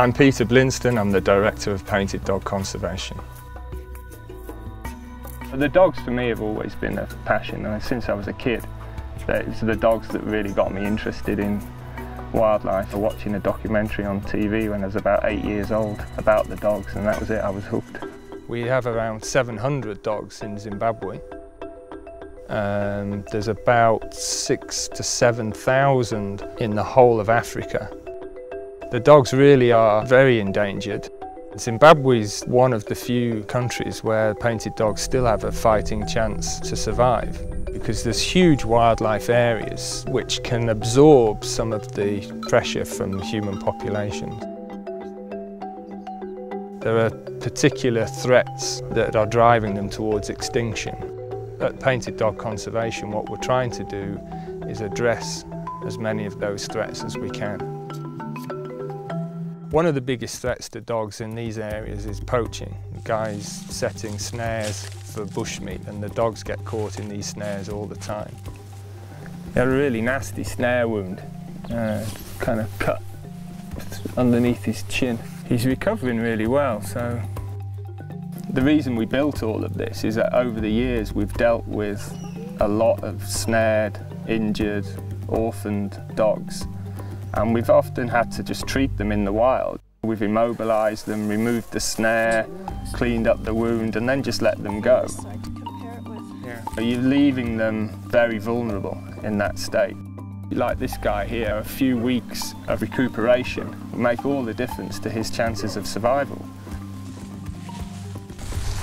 I'm Peter Blinston, I'm the Director of Painted Dog Conservation. The dogs for me have always been a passion and since I was a kid. It's the dogs that really got me interested in wildlife. Watching a documentary on TV when I was about eight years old about the dogs and that was it, I was hooked. We have around 700 dogs in Zimbabwe. Um, there's about six to 7,000 in the whole of Africa. The dogs really are very endangered. Zimbabwe is one of the few countries where painted dogs still have a fighting chance to survive because there's huge wildlife areas which can absorb some of the pressure from the human populations. There are particular threats that are driving them towards extinction. At Painted Dog Conservation what we're trying to do is address as many of those threats as we can. One of the biggest threats to dogs in these areas is poaching. Guys setting snares for bushmeat and the dogs get caught in these snares all the time. He had a really nasty snare wound, uh, kind of cut underneath his chin. He's recovering really well, so the reason we built all of this is that over the years we've dealt with a lot of snared, injured, orphaned dogs and we've often had to just treat them in the wild. We've immobilised them, removed the snare, cleaned up the wound and then just let them go. You're leaving them very vulnerable in that state. Like this guy here, a few weeks of recuperation will make all the difference to his chances of survival.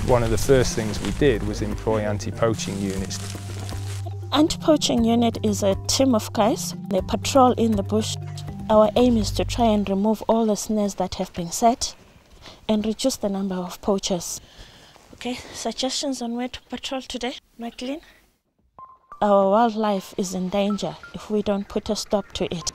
One of the first things we did was employ anti-poaching units. Anti-poaching unit is a team of guys. They patrol in the bush. Our aim is to try and remove all the snares that have been set and reduce the number of poachers. Okay, suggestions on where to patrol today, McLean? Our wildlife is in danger if we don't put a stop to it.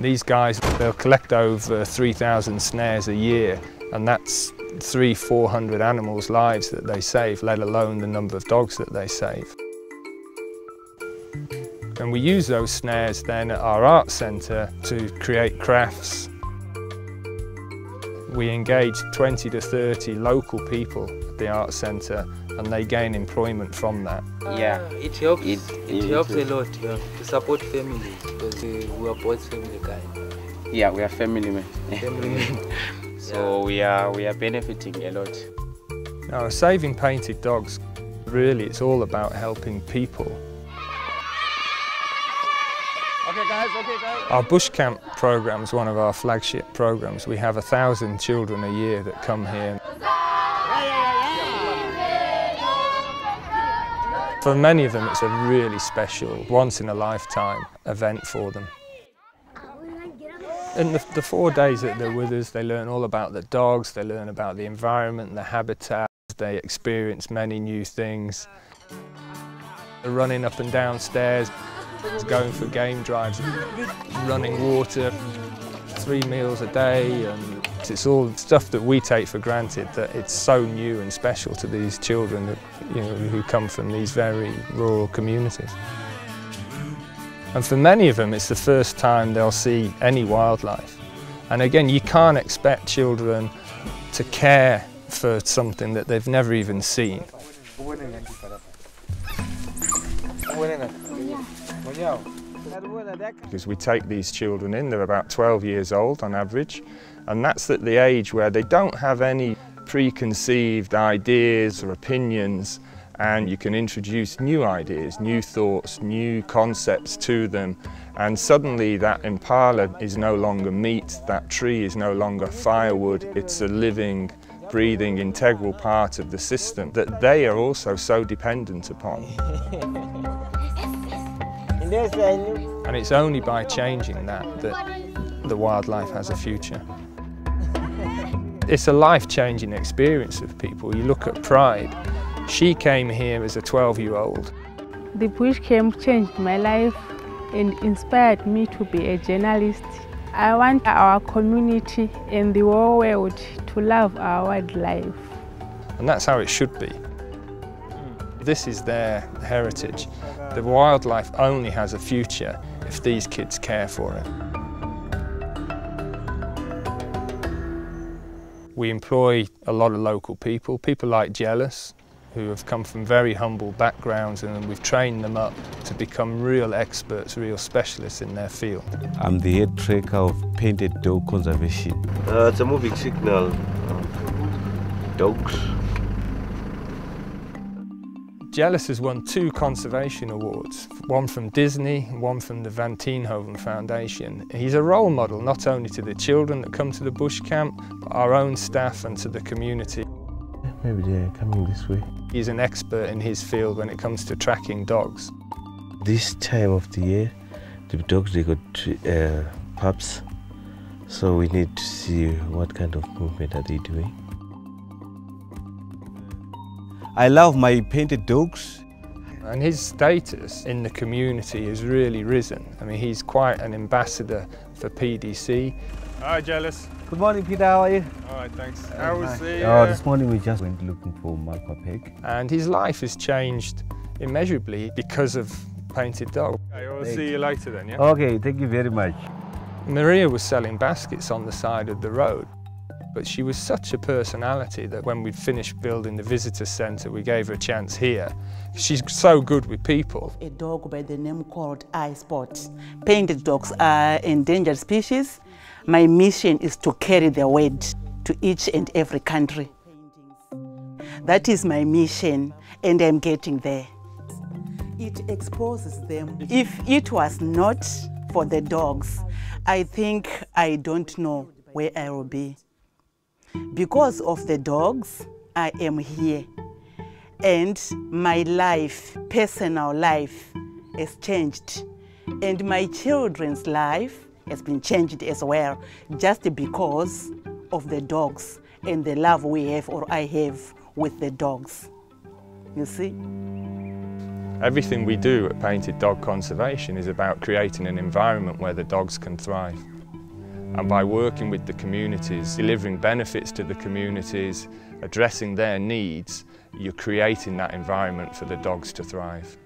These guys, they'll collect over 3,000 snares a year and that's three, 400 animals' lives that they save, let alone the number of dogs that they save. And we use those snares then at our art centre to create crafts. We engage 20 to 30 local people at the art centre and they gain employment from that. Yeah, ah, it helps. It, it, it helps a lot yeah, to support families because uh, we are both family guys. Yeah, we are family men. Family men. so yeah. we are we are benefiting a lot. Now, saving painted dogs, really, it's all about helping people. Our bush camp program is one of our flagship programs. We have a thousand children a year that come here. For many of them, it's a really special, once in a lifetime event for them. In the, the, four days that they're with us, they learn all about the dogs, they learn about the environment, the habitat, they experience many new things. They're running up and down stairs, going for game drives, running water, three meals a day, and it's all stuff that we take for granted that it's so new and special to these children that, you know, who come from these very rural communities. And for many of them, it's the first time they'll see any wildlife. And again, you can't expect children to care for something that they've never even seen. Because we take these children in, they're about 12 years old on average, and that's at the age where they don't have any preconceived ideas or opinions and you can introduce new ideas, new thoughts, new concepts to them and suddenly that impala is no longer meat, that tree is no longer firewood, it's a living, breathing, integral part of the system that they are also so dependent upon. and it's only by changing that that the wildlife has a future. It's a life-changing experience of people. You look at Pride, she came here as a 12-year-old. The bush camp changed my life and inspired me to be a journalist. I want our community and the whole world to love our wildlife. And that's how it should be. This is their heritage. The wildlife only has a future if these kids care for it. We employ a lot of local people, people like Jealous, who have come from very humble backgrounds and we've trained them up to become real experts, real specialists in their field. I'm the head tracker of Painted Dog Conservation. Uh, it's a moving signal. Dogs. Jealous has won two conservation awards, one from Disney, one from the Van Tienhoven Foundation. He's a role model not only to the children that come to the bush camp, but our own staff and to the community. Maybe they're coming this way. He's an expert in his field when it comes to tracking dogs. This time of the year, the dogs they got uh, pups, so we need to see what kind of movement are they doing. I love my painted dogs. And his status in the community has really risen. I mean, he's quite an ambassador for PDC. Hi, Jealous. Good morning, Peter. How are you? All right, thanks. How was the... Oh, uh, this morning we just went looking for Malpa pig. And his life has changed immeasurably because of Painted Dog. Okay, I'll see you later then, yeah? Okay, thank you very much. Maria was selling baskets on the side of the road. But she was such a personality that when we'd finished building the visitor centre, we gave her a chance here. She's so good with people. A dog by the name called Eye Spot. Painted dogs are endangered species. My mission is to carry the word to each and every country. That is my mission, and I'm getting there. It exposes them. If it was not for the dogs, I think I don't know where I will be. Because of the dogs, I am here. And my life, personal life, has changed. And my children's life has been changed as well, just because of the dogs and the love we have or I have with the dogs. You see? Everything we do at Painted Dog Conservation is about creating an environment where the dogs can thrive. And by working with the communities, delivering benefits to the communities, addressing their needs, you're creating that environment for the dogs to thrive.